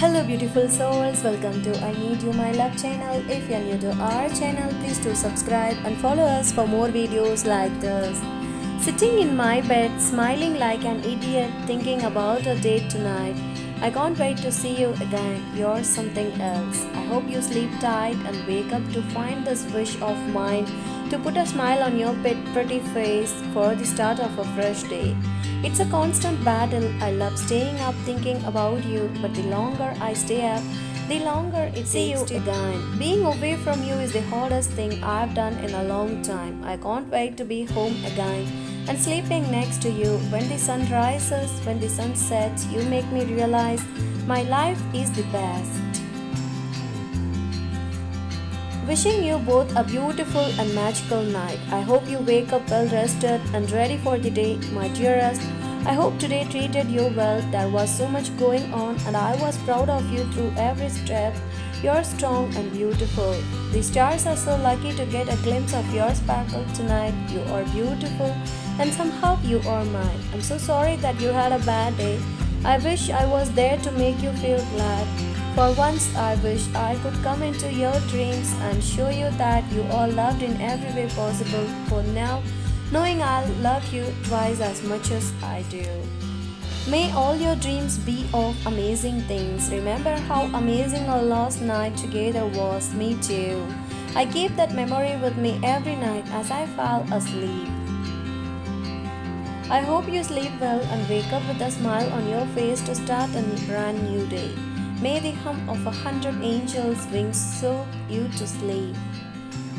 Hello beautiful souls, welcome to I Need You My Love channel. If you're new to our channel, please do subscribe and follow us for more videos like this. Sitting in my bed, smiling like an idiot, thinking about a date tonight. I can't wait to see you again. You're something else. I hope you sleep tight and wake up to find this wish of mine to put a smile on your pretty face for the start of a fresh day. It's a constant battle. I love staying up thinking about you, but the longer I stay up, the longer it See takes you to again. Being away from you is the hardest thing I've done in a long time. I can't wait to be home again and sleeping next to you. When the sun rises, when the sun sets, you make me realize my life is the best. Wishing you both a beautiful and magical night. I hope you wake up well rested and ready for the day, my dearest. I hope today treated you well. There was so much going on, and I was proud of you through every step. You're strong and beautiful. The stars are so lucky to get a glimpse of your sparkle tonight. You are beautiful, and somehow you are mine. I'm so sorry that you had a bad day. I wish I was there to make you feel glad. For once, I wish I could come into your dreams and show you that you are loved in every way possible. For now, knowing I'll love you twice as much as I do. May all your dreams be of amazing things. Remember how amazing our last night together was, me too. I keep that memory with me every night as I fall asleep. I hope you sleep well and wake up with a smile on your face to start a brand new day. May the hum of a hundred angels' wings soothe you to sleep.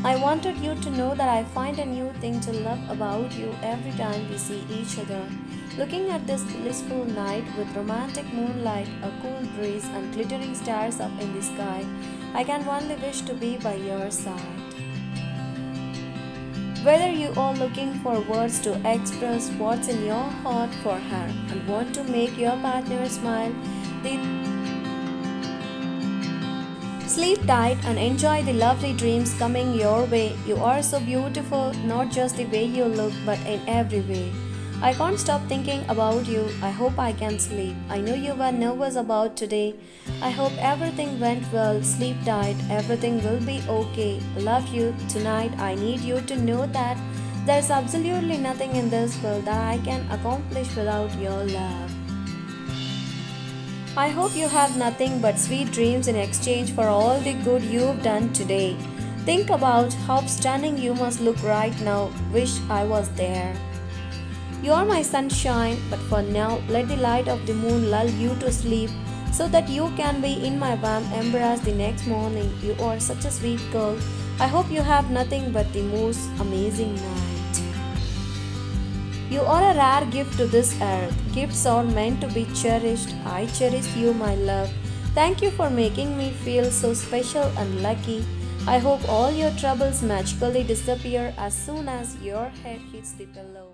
I wanted you to know that I find a new thing to love about you every time we see each other. Looking at this blissful night with romantic moonlight, a cool breeze, and glittering stars up in the sky, I can only wish to be by your side. Whether you are looking for words to express what's in your heart for her and want to make your partner smile, the Sleep tight and enjoy the lovely dreams coming your way. You are so beautiful, not just the way you look, but in every way. I can't stop thinking about you. I hope I can sleep. I know you were nervous about today. I hope everything went well. Sleep tight. Everything will be okay. Love you. Tonight, I need you to know that there's absolutely nothing in this world that I can accomplish without your love. I hope you have nothing but sweet dreams in exchange for all the good you've done today. Think about how stunning you must look right now. Wish I was there. You are my sunshine, but for now, let the light of the moon lull you to sleep so that you can be in my warm embrace the next morning. You are such a sweet girl. I hope you have nothing but the most amazing night. You are a rare gift to this earth. Gifts are meant to be cherished. I cherish you, my love. Thank you for making me feel so special and lucky. I hope all your troubles magically disappear as soon as your head hits the pillow.